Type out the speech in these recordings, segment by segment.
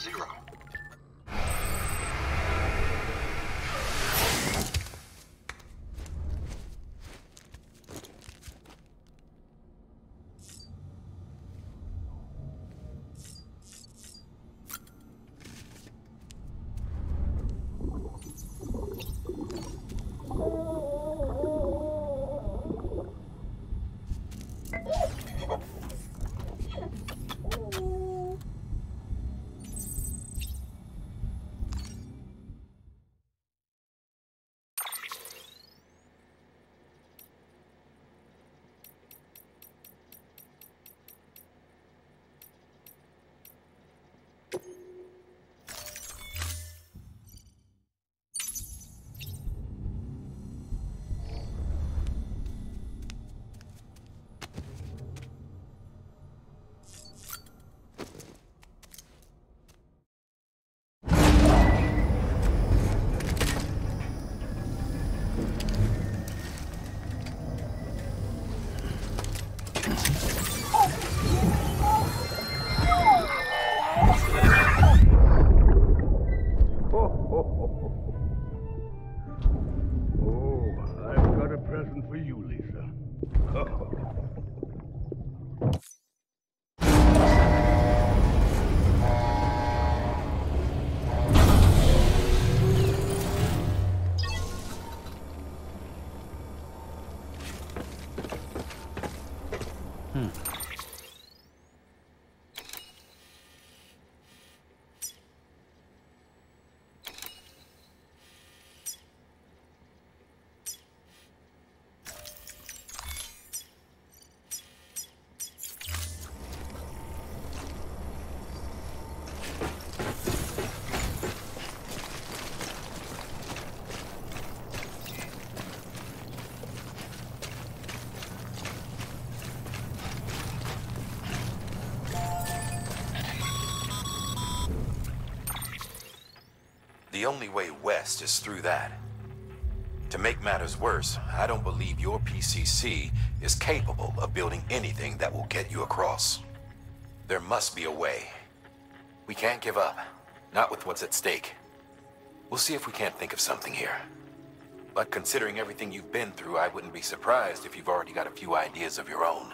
Zero. The only way west is through that. To make matters worse, I don't believe your PCC is capable of building anything that will get you across. There must be a way. We can't give up. Not with what's at stake. We'll see if we can't think of something here. But considering everything you've been through, I wouldn't be surprised if you've already got a few ideas of your own.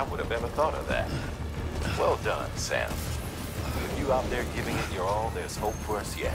I would have ever thought of that. Well done, Sam. With you out there giving it your all, there's hope for us yet.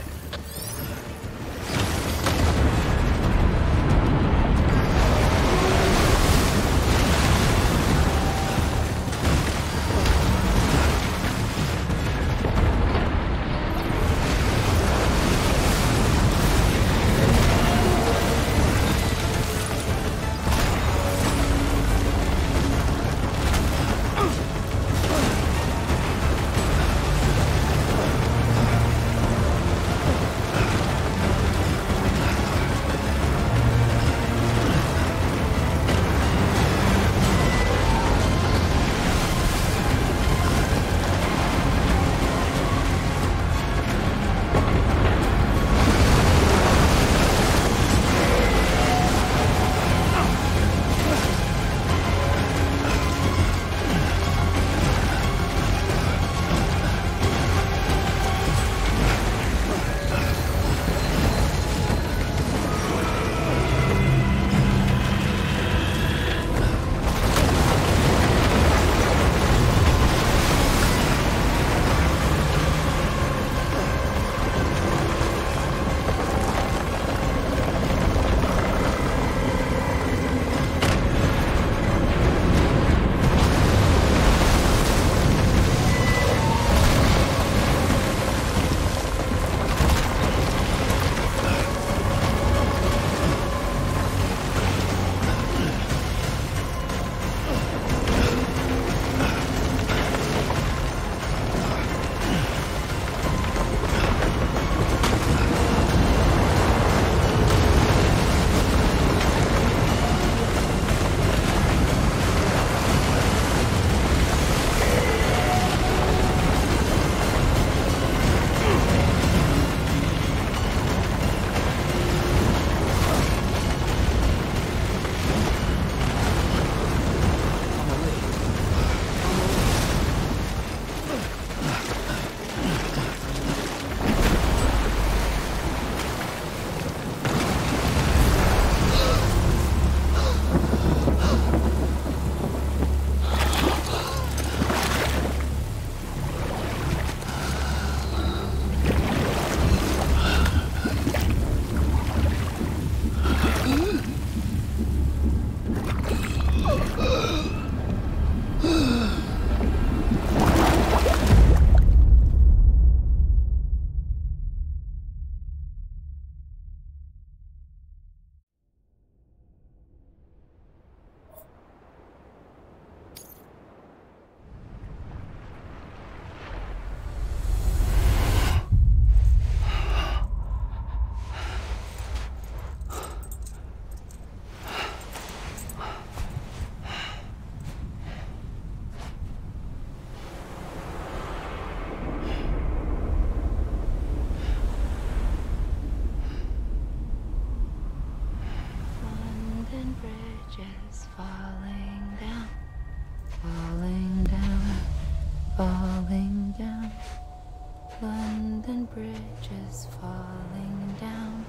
just falling down.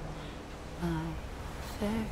My fair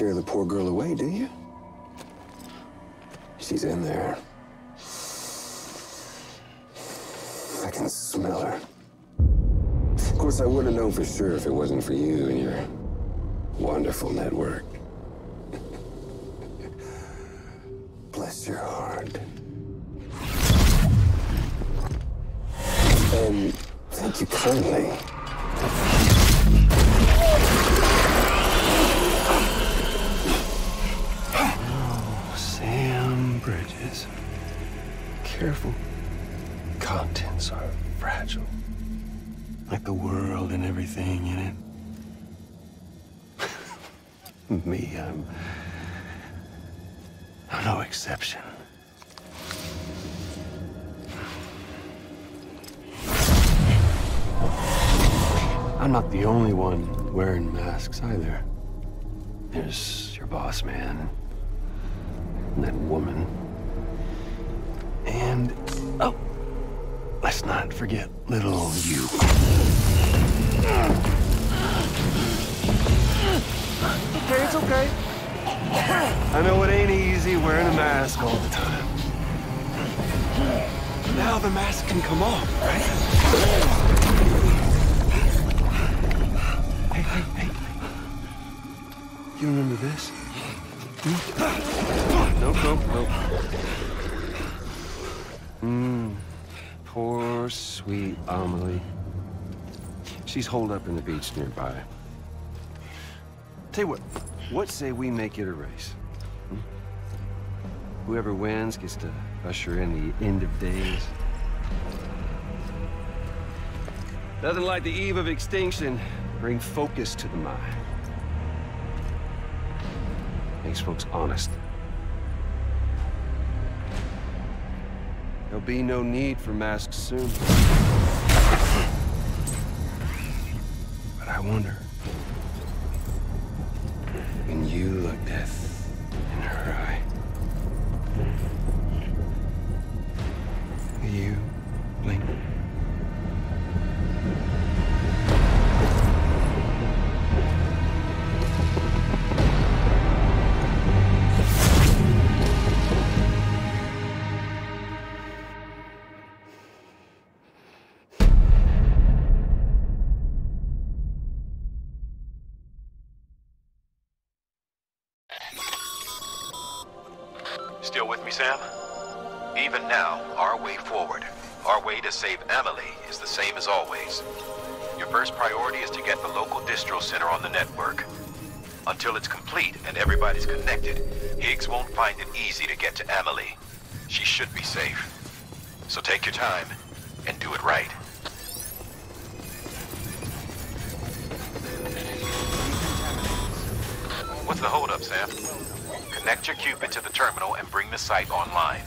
scare the poor girl away, do you? She's in there. I can smell her. Of course, I wouldn't know for sure if it wasn't for you and your wonderful network. The world and everything in it. Me, I'm... I'm no exception. I'm not the only one wearing masks either. There's your boss man. And that woman. And, oh, let's not forget little you. Okay, it's okay. I know it ain't easy wearing a mask all the time. Now the mask can come off, right? Hey, hey, hey. You remember this? Hmm? Nope, nope, nope. Hmm. Poor, sweet Amelie. She's holed up in the beach nearby. Tell you what, what say we make it a race? Hmm? Whoever wins gets to usher in the end of days. Nothing like the eve of extinction. Bring focus to the mind. Makes folks honest. There'll be no need for masks soon. But I wonder... When you look death with me, Sam? Even now, our way forward, our way to save Amelie is the same as always. Your first priority is to get the local distro center on the network. Until it's complete and everybody's connected, Higgs won't find it easy to get to Amelie. She should be safe. So take your time and do it right. What's the holdup, Sam? Connect your Q-pid to the terminal and bring the site online.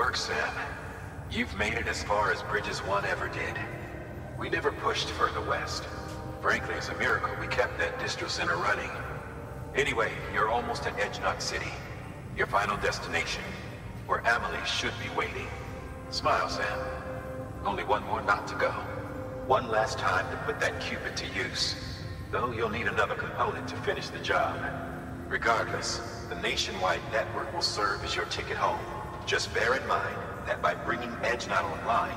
Work, Sam. You've made it as far as Bridges 1 ever did. We never pushed further west. Frankly, it's a miracle we kept that distro center running. Anyway, you're almost at Edge City. Your final destination, where Amelie should be waiting. Smile, Sam. Only one more knot to go. One last time to put that Q-pid to use. Though you'll need another component to finish the job. Regardless, the nationwide network will serve as your ticket home. Just bear in mind that by bringing Edge Knot online,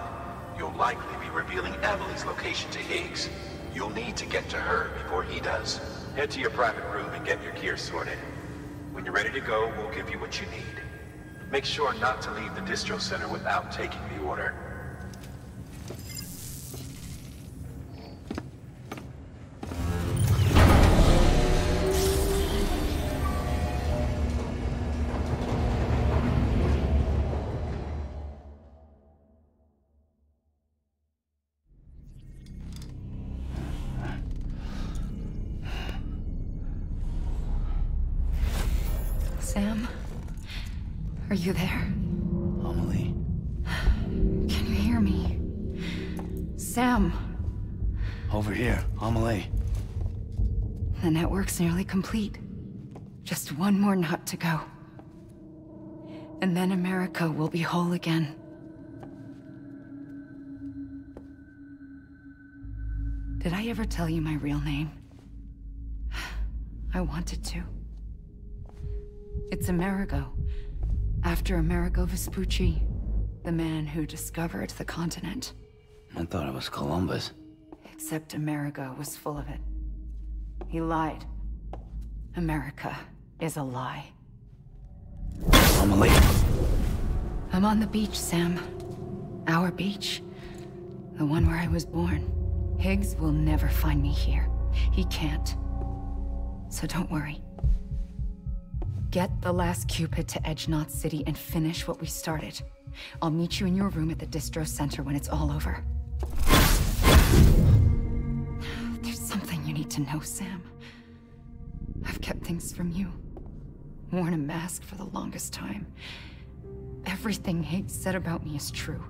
you'll likely be revealing Amelie's location to Higgs. You'll need to get to her before he does. Head to your private room and get your gear sorted. When you're ready to go, we'll give you what you need. Make sure not to leave the distro center without taking the order. You there? Amelie. Can you hear me? Sam, Over here. Amelie. the network's nearly complete. Just one more knot to go. And then America will be whole again. Did I ever tell you my real name? I wanted to. It's Amerigo. After Amerigo Vespucci, the man who discovered the continent. I thought it was Columbus. Except Amerigo was full of it. He lied. America is a lie. Amelie. I'm on the beach, Sam. Our beach. The one where I was born. Higgs will never find me here. He can't. So don't worry. Get the last Q-pid to Edge Knot City and finish what we started. I'll meet you in your room at the distro center when it's all over. There's something you need to know, Sam. I've kept things from you. Worn a mask for the longest time. Everything Higgs said about me is true.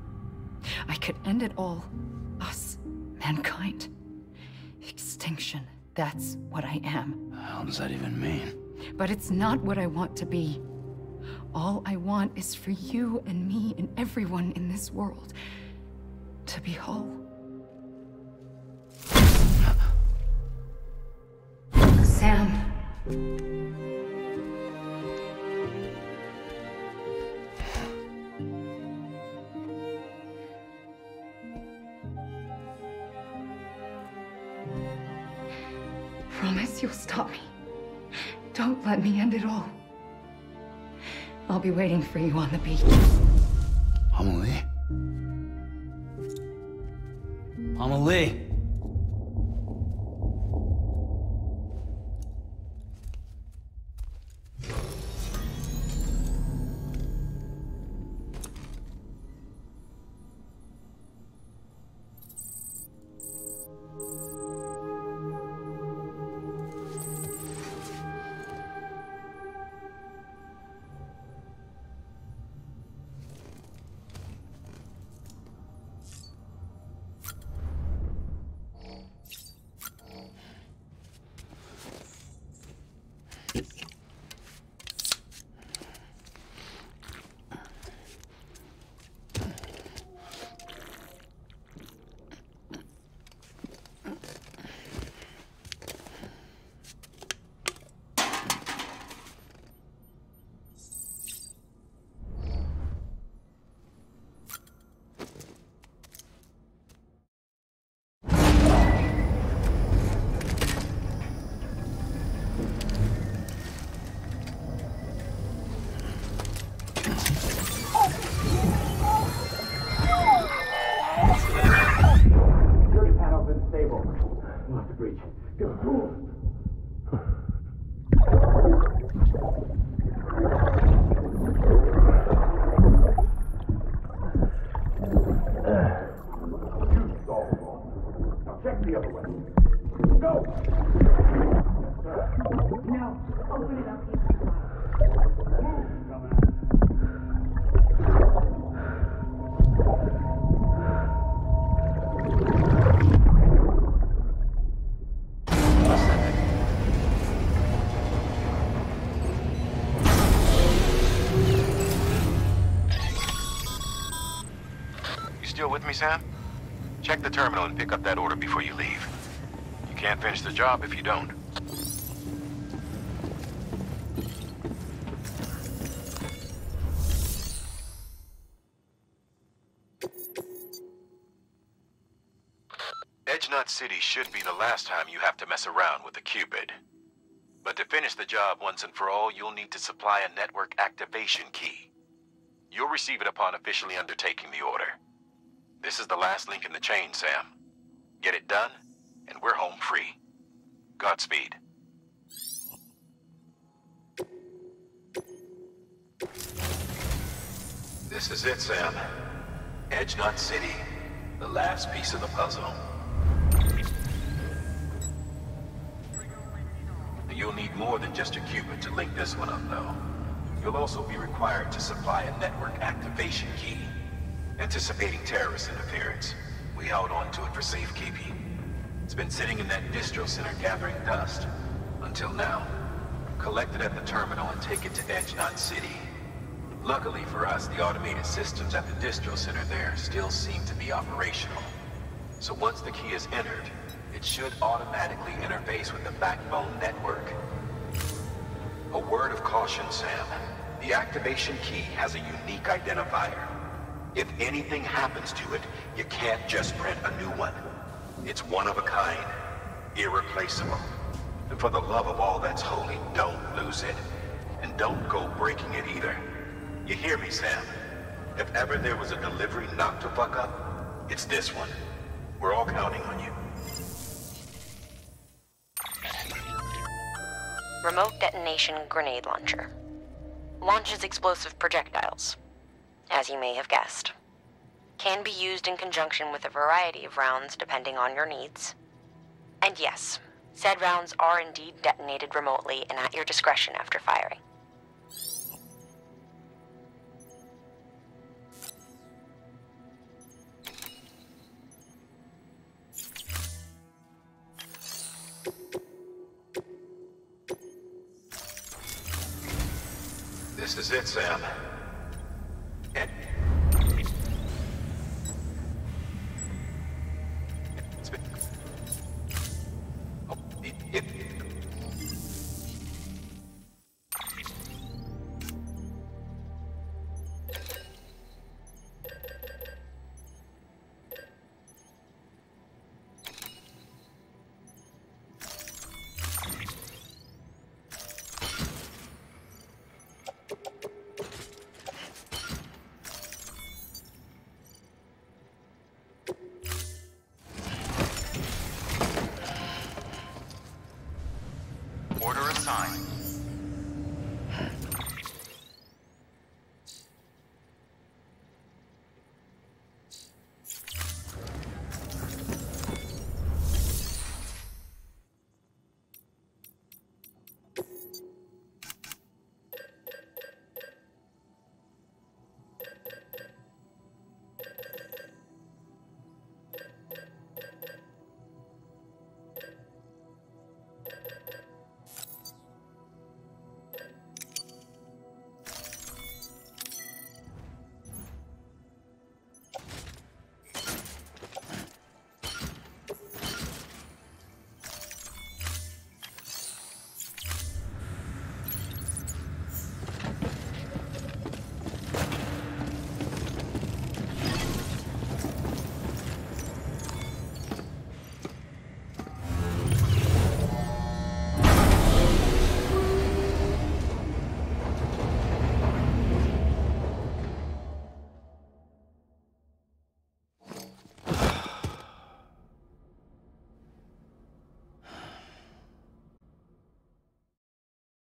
I could end it all. Us, mankind. Extinction. That's what I am. How does that even mean? But it's not what I want to be. All I want is for you and me and everyone in this world to be whole. Sam. Promise you'll stop me. Don't let me end it all. I'll be waiting for you on the beach. Amelie? Amelie? Sam? Check the terminal and pick up that order before you leave. You can't finish the job if you don't. Edge Knot City should be the last time you have to mess around with the Q-pid. But to finish the job once and for all, you'll need to supply a network activation key. You'll receive it upon officially undertaking the order. This is the last link in the chain, Sam. Get it done, and we're home free. Godspeed. This is it, Sam. Edge City. The last piece of the puzzle. You'll need more than just a Q-pid to link this one up, though. You'll also be required to supply a network activation key. Anticipating terrorist interference, we held on to it for safekeeping. It's been sitting in that distro center gathering dust. Until now. Collect it at the terminal and take it to Edge Knot City. Luckily for us, the automated systems at the distro center there still seem to be operational. So once the key is entered, it should automatically interface with the backbone network. A word of caution, Sam. The activation key has a unique identifier. If anything happens to it, you can't just print a new one. It's one of a kind, irreplaceable. And for the love of all that's holy, don't lose it. And don't go breaking it either. You hear me, Sam? If ever there was a delivery not to fuck up, it's this one. We're all counting on you. Remote detonation grenade launcher. Launches explosive projectiles. As you may have guessed. Can be used in conjunction with a variety of rounds depending on your needs. And yes, said rounds are indeed detonated remotely and at your discretion after firing.